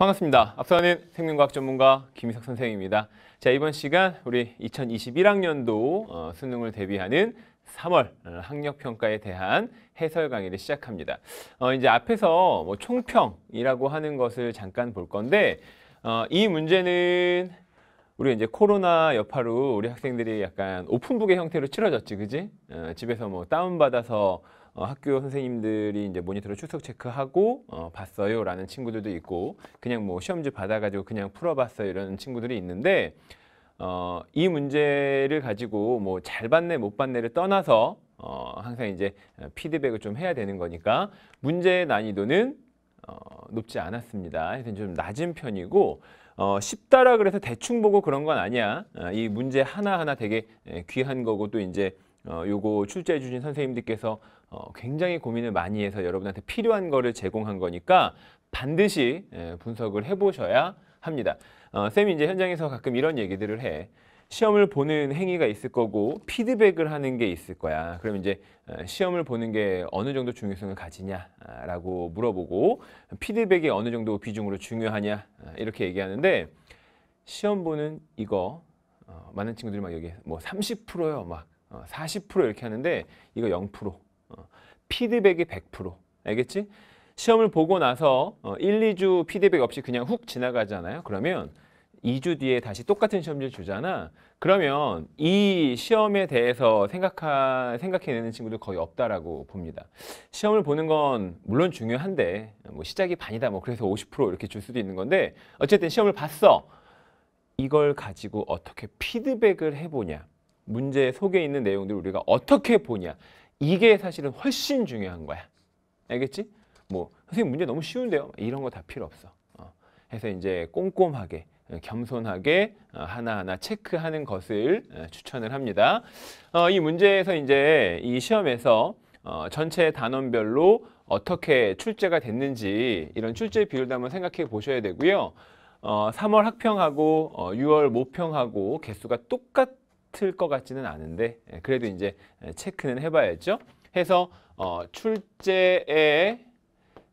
반갑습니다. 앞서가는 생명과학 전문가 김희석 선생입니다. 자 이번 시간 우리 2021학년도 어, 수능을 대비하는 3월 어, 학력평가에 대한 해설 강의를 시작합니다. 어, 이제 앞에서 뭐 총평이라고 하는 것을 잠깐 볼 건데 어, 이 문제는 우리 이제 코로나 여파로 우리 학생들이 약간 오픈북의 형태로 치러졌지, 그지? 어, 집에서 뭐 다운 받아서 어, 학교 선생님들이 이제 모니터로 출석 체크하고 어, 봤어요 라는 친구들도 있고 그냥 뭐 시험지 받아가지고 그냥 풀어봤어요 이런 친구들이 있는데 어, 이 문제를 가지고 뭐 잘 봤네 못 봤네를 떠나서 어, 항상 이제 피드백을 좀 해야 되는 거니까 문제의 난이도는 어, 높지 않았습니다. 좀 낮은 편이고 어, 쉽다라 그래서 대충 보고 그런 건 아니야. 어, 이 문제 하나하나 되게 에, 귀한 거고 또 이제 어, 요거 출제해 주신 선생님들께서 어, 굉장히 고민을 많이 해서 여러분한테 필요한 거를 제공한 거니까 반드시 예, 분석을 해보셔야 합니다. 어, 쌤이 이제 현장에서 가끔 이런 얘기들을 해. 시험을 보는 행위가 있을 거고 피드백을 하는 게 있을 거야. 그럼 이제 어, 시험을 보는 게 어느 정도 중요성을 가지냐라고 물어보고 피드백이 어느 정도 비중으로 중요하냐 아, 이렇게 얘기하는데 시험 보는 이거 어, 많은 친구들이 막 여기 뭐 30%요, 막 어, 40% 이렇게 하는데 이거 0%. 어, 피드백이 100%. 알겠지? 시험을 보고 나서 어, 1, 2주 피드백 없이 그냥 훅 지나가잖아요. 그러면 2주 뒤에 다시 똑같은 시험지를 주잖아. 그러면 이 시험에 대해서 생각하, 생각해내는 친구들 거의 없다라고 봅니다. 시험을 보는 건 물론 중요한데 뭐 시작이 반이다 뭐 그래서 50% 이렇게 줄 수도 있는 건데 어쨌든 시험을 봤어. 이걸 가지고 어떻게 피드백을 해보냐. 문제 속에 있는 내용들을 우리가 어떻게 보냐. 이게 사실은 훨씬 중요한 거야. 알겠지? 뭐 선생님 문제 너무 쉬운데요. 이런 거 다 필요 없어. 어. 해서 이제 꼼꼼하게 어, 겸손하게 어, 하나하나 체크하는 것을 어, 추천을 합니다. 어, 이 문제에서 이제 이 시험에서 어, 전체 단원별로 어떻게 출제가 됐는지 이런 출제 비율도 한번 생각해 보셔야 되고요. 어, 3월 학평하고 어, 6월 모평하고 개수가 똑같을 것 같지는 않은데 예, 그래도 이제 체크는 해봐야죠. 해서 어, 출제의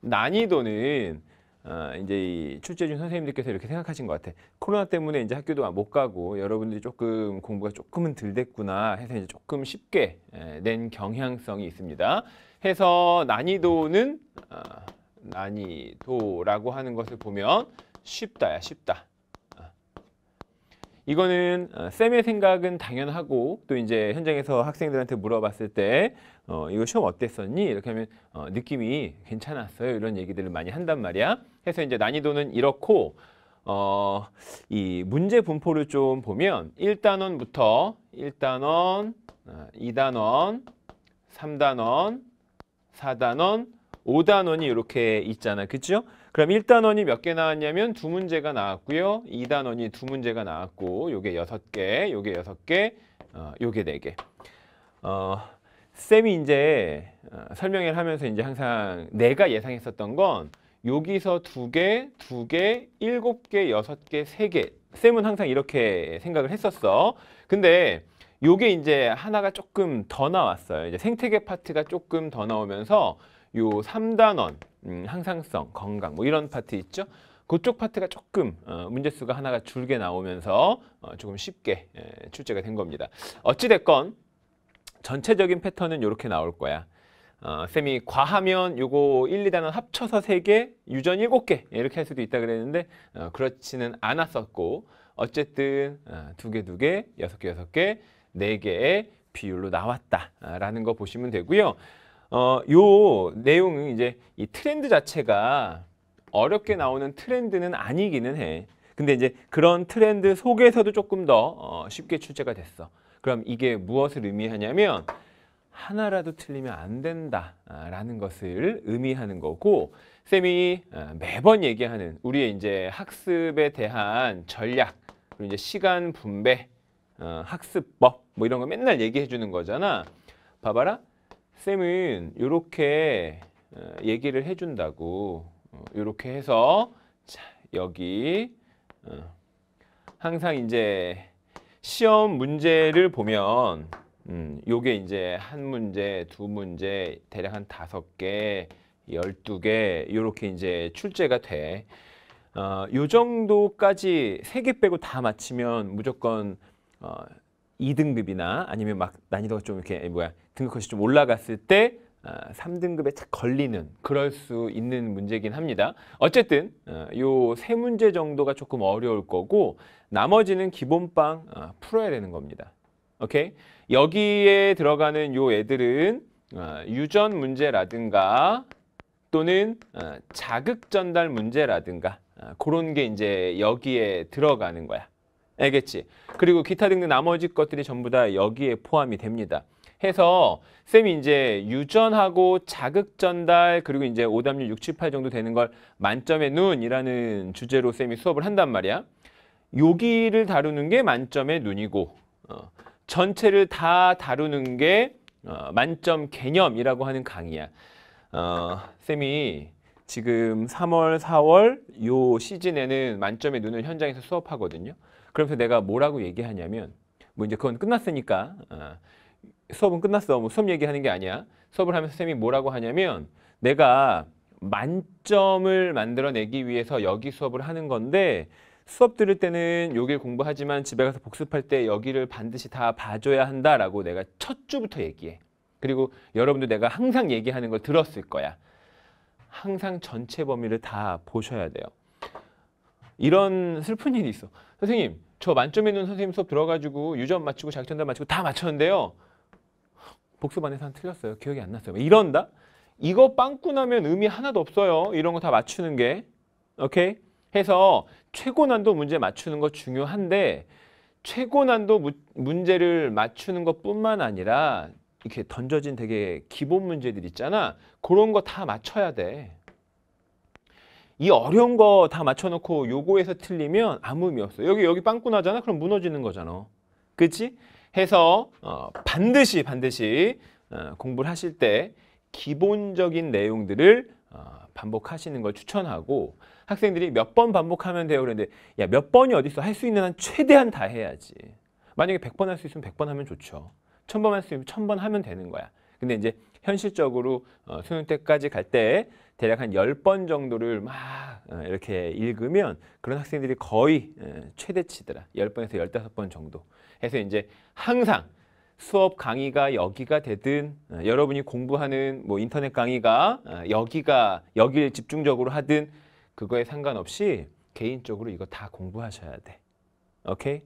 난이도는 어, 이제 이 출제 중 선생님들께서 이렇게 생각하신 것 같아. 코로나 때문에 이제 학교도 못 가고 여러분들이 조금 공부가 조금은 덜 됐구나 해서 이제 조금 쉽게 에, 낸 경향성이 있습니다. 해서 난이도는 어, 난이도라고 하는 것을 보면 쉽다야 쉽다. 어. 이거는 어, 쌤의 생각은 당연하고 또 이제 현장에서 학생들한테 물어봤을 때 어, 이거 시험 어땠었니? 이렇게 하면 어, 느낌이 괜찮았어요. 이런 얘기들을 많이 한단 말이야. 해서 이제 난이도는 이렇고 어, 이 문제 분포를 좀 보면 1단원부터 1단원, 어, 2단원, 3단원, 4단원, 5단원이 이렇게 있잖아. 그죠? 그럼 1단원이 몇 개 나왔냐면 두 문제가 나왔고요. 2단원이 두 문제가 나왔고 요게 여섯 개, 요게 여섯 개, 어, 요게 네 개. 어, 쌤이 이제 어, 설명을 하면서 이제 항상 내가 예상했었던 건 여기서 두 개, 두 개, 일곱 개, 여섯 개, 세 개. 쌤은 항상 이렇게 생각을 했었어. 근데 요게 이제 하나가 조금 더 나왔어요. 이제 생태계 파트가 조금 더 나오면서 요 3단원, 음, 항상성, 건강 뭐 이런 파트 있죠. 그쪽 파트가 조금 어, 문제수가 하나가 줄게 나오면서 어, 조금 쉽게 에, 출제가 된 겁니다. 어찌됐건 전체적인 패턴은 이렇게 나올 거야. 어, 쌤이 과하면 요거 1, 2단원 합쳐서 3개, 유전 7개 이렇게 할 수도 있다 그랬는데 어, 그렇지는 않았었고 어쨌든 어, 2개, 2개, 6개, 6개, 4개의 비율로 나왔다라는 거 보시면 되고요. 어, 요 내용은 이제 이 트렌드 자체가 어렵게 나오는 트렌드는 아니기는 해. 근데 이제 그런 트렌드 속에서도 조금 더 어, 쉽게 출제가 됐어. 그럼 이게 무엇을 의미하냐면 하나라도 틀리면 안 된다라는 것을 의미하는 거고 쌤이 어, 매번 얘기하는 우리의 이제 학습에 대한 전략 그리고 이제 시간 분배 어, 학습법 뭐 이런 거 맨날 얘기해 주는 거잖아. 봐봐라. 쌤은 이렇게 어, 얘기를 해준다고 이렇게 해서 자, 여기 항상 이제 시험 문제를 보면 음, 요게 이제 한 문제, 두 문제, 대략 한 다섯 개, 열두 개 이렇게 이제 출제가 돼. 어, 요 정도까지 세 개 빼고 다 맞히면 무조건 어, 2등급이나 아니면 막 난이도가 좀 이렇게 뭐야 등급컷이 좀 올라갔을 때 아, 3등급에 착 걸리는 그럴 수 있는 문제긴 합니다. 어쨌든 어, 요세 문제 정도가 조금 어려울 거고 나머지는 기본빵 아, 풀어야 되는 겁니다. 오케이? 여기에 들어가는 요 애들은 어, 유전 문제라든가 또는 어, 자극 전달 문제라든가 아, 그런 게 이제 여기에 들어가는 거야. 알겠지? 그리고 기타 등등 나머지 것들이 전부 다 여기에 포함이 됩니다. 해서 쌤이 이제 유전하고 자극 전달 그리고 이제 오답률 6, 7, 8 정도 되는 걸 만점의 눈이라는 주제로 쌤이 수업을 한단 말이야. 여기를 다루는 게 만점의 눈이고 어, 전체를 다 다루는 게 어, 만점 개념이라고 하는 강의야. 어, 쌤이 지금 3월, 4월 요 시즌에는 만점의 눈을 현장에서 수업하거든요. 그러면서 내가 뭐라고 얘기하냐면 뭐 이제 그건 끝났으니까 어, 수업은 끝났어. 뭐 수업 얘기하는 게 아니야. 수업을 하면서 쌤이 뭐라고 하냐면 내가 만점을 만들어내기 위해서 여기 수업을 하는 건데 수업 들을 때는 여길 공부하지만 집에 가서 복습할 때 여기를 반드시 다 봐줘야 한다라고 내가 첫 주부터 얘기해. 그리고 여러분도 내가 항상 얘기하는 걸 들었을 거야. 항상 전체 범위를 다 보셔야 돼요. 이런 슬픈 일이 있어. 선생님, 저 만점에 있는 선생님 수업 들어가지고 유전 맞추고 자격전달 맞추고 다 맞췄는데요. 복습 안에서 한 틀렸어요. 기억이 안 났어요. 이런다? 이거 빵꾸 나면 의미 하나도 없어요. 이런 거 다 맞추는 게. 오케이? 해서 최고 난도 문제 맞추는 거 중요한데 최고 난도 무, 문제를 맞추는 것뿐만 아니라 이렇게 던져진 되게 기본 문제들 있잖아. 그런 거 다 맞춰야 돼. 이 어려운 거 다 맞춰놓고 요거에서 틀리면 아무 의미 없어. 여기 여기 빵꾸 나잖아. 그럼 무너지는 거잖아. 그치? 해서 어, 반드시 반드시 어, 공부를 하실 때 기본적인 내용들을 어, 반복하시는 걸 추천하고 학생들이 몇 번 반복하면 돼요. 그런데 야 몇 번이 어디 있어? 할 수 있는 한 최대한 다 해야지. 만약에 100번 할 수 있으면 100번 하면 좋죠. 1000번 할 수 있으면 1000번 하면 되는 거야. 근데 이제 현실적으로 어, 수능 때까지 갈 때 대략 한 10번 정도를 막 어, 이렇게 읽으면 그런 학생들이 거의 어, 최대치더라. 10번에서 15번 정도. 해서 이제 항상 수업 강의가 여기가 되든 어, 여러분이 공부하는 뭐 인터넷 강의가 어, 여기가 여기를 집중적으로 하든 그거에 상관없이 개인적으로 이거 다 공부하셔야 돼. 오케이?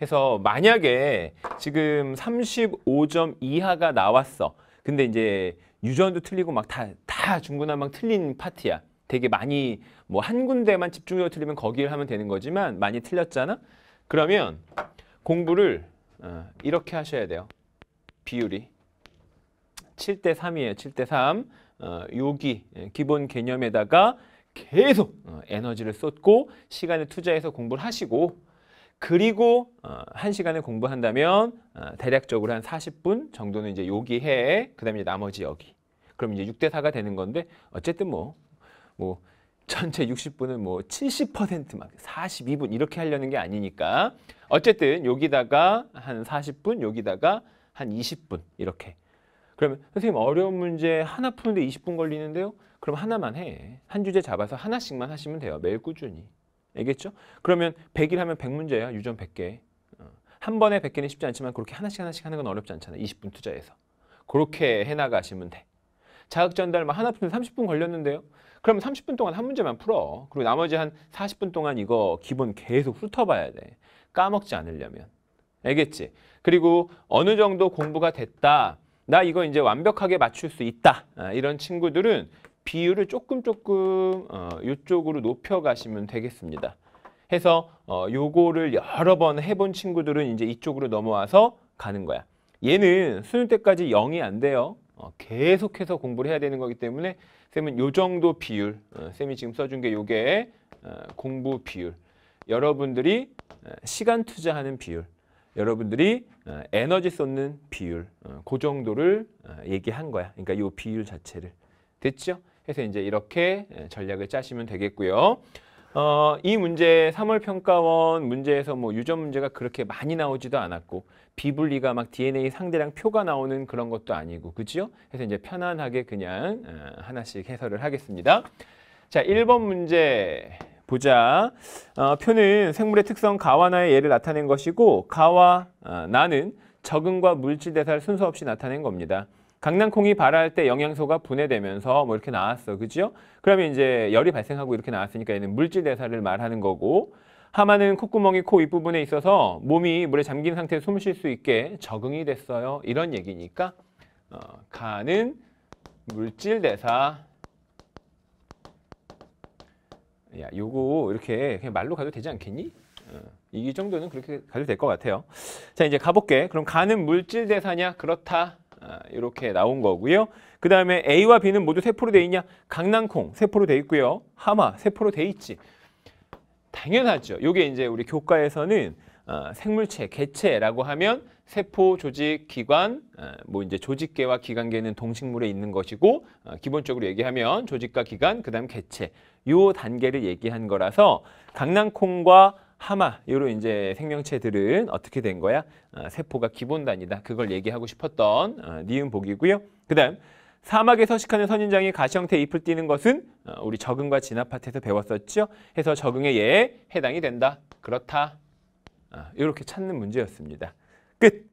해서 만약에 지금 35점 이하가 나왔어. 근데 이제 유전도 틀리고 막 다 다 중구난방 틀린 파티야. 되게 많이 뭐 한 군데만 집중적으로 틀리면 거기를 하면 되는 거지만 많이 틀렸잖아. 그러면 공부를 어, 이렇게 하셔야 돼요. 비율이 7대 3이에요. 7대 3. 어, 여기 예, 기본 개념에다가 계속 어, 에너지를 쏟고 시간을 투자해서 공부를 하시고 그리고 어, 한 시간을 공부한다면 어, 대략적으로 한 40분 정도는 이제 여기 해. 그 다음에 이제 나머지 여기. 그럼 이제 6대 4가 되는 건데 어쨌든 뭐 뭐 전체 60분은 뭐 70%막 42분 이렇게 하려는 게 아니니까 어쨌든 여기다가 한 40분 여기다가 한 20분 이렇게 그러면 선생님 어려운 문제 하나 푸는데 20분 걸리는데요? 그럼 하나만 해. 한 주제 잡아서 하나씩만 하시면 돼요. 매일 꾸준히. 알겠죠? 그러면 100일 하면 100문제야. 유전 100개. 어. 한 번에 100개는 쉽지 않지만 그렇게 하나씩 하나씩 하는 건 어렵지 않잖아. 20분 투자해서. 그렇게 해나가시면 돼. 자극 전달만 하나 푸는데 30분 걸렸는데요? 그러면 30분 동안 한 문제만 풀어. 그리고 나머지 한 40분 동안 이거 기본 계속 훑어봐야 돼. 까먹지 않으려면. 알겠지? 그리고 어느 정도 공부가 됐다. 나 이거 이제 완벽하게 맞출 수 있다. 아, 이런 친구들은 비율을 조금 조금 어, 이쪽으로 높여가시면 되겠습니다. 해서 어, 요거를 여러 번 해본 친구들은 이제 이쪽으로 넘어와서 가는 거야. 얘는 수능 때까지 0이 안 돼요. 어, 계속해서 공부를 해야 되는 거기 때문에 쌤은 요 정도 비율, 어, 쌤이 지금 써준 게 요게 어, 공부 비율. 여러분들이 어, 시간 투자하는 비율, 여러분들이 어, 에너지 쏟는 비율, 어, 그 정도를 어, 얘기한 거야. 그러니까 요 비율 자체를. 됐죠? 해서 이제 이렇게 에, 전략을 짜시면 되겠고요. 어, 이 문제 3월 평가원 문제에서 뭐 유전 문제가 그렇게 많이 나오지도 않았고 비분리가 막 DNA 상대량 표가 나오는 그런 것도 아니고 그죠? 그래서 이제 편안하게 그냥 어, 하나씩 해설을 하겠습니다. 자, 1번 문제 보자. 어, 표는 생물의 특성 가와나의 예를 나타낸 것이고 가와 어, 나는 적응과 물질 대사를 순서 없이 나타낸 겁니다. 강낭콩이 발화할 때 영양소가 분해되면서 뭐 이렇게 나왔어. 그죠? 그러면 이제 열이 발생하고 이렇게 나왔으니까 얘는 물질 대사를 말하는 거고 하마는 콧구멍이 코 윗부분에 있어서 몸이 물에 잠긴 상태에서 숨을 쉴수 있게 적응이 됐어요. 이런 얘기니까 어, 가는 물질 대사 야, 요거 이렇게 그냥 말로 가도 되지 않겠니? 어, 이 정도는 그렇게 가도 될 것 같아요. 자, 이제 가볼게. 그럼 가는 물질 대사냐? 그렇다. 아, 이렇게 나온 거고요. 그 다음에 A와 B는 모두 세포로 돼 있냐? 강낭콩 세포로 돼 있고요. 하마 세포로 돼 있지. 당연하죠. 요게 이제 우리 교과에서는 어, 생물체, 개체라고 하면 세포, 조직, 기관, 어, 뭐 이제 조직계와 기관계는 동식물에 있는 것이고 어, 기본적으로 얘기하면 조직과 기관, 그 다음 개체 요 단계를 얘기한 거라서 강낭콩과 하마 요런 이제 생명체들은 어떻게 된 거야? 어, 세포가 기본 단위다. 그걸 얘기하고 싶었던 어, 니은 복이고요. 그 다음 사막에 서식하는 선인장이 가시 형태 잎을 띠는 것은 어, 우리 적응과 진화 파트에서 배웠었죠. 해서 적응의 예에 해당이 된다. 그렇다. 아, 이렇게 찾는 문제였습니다. 끝.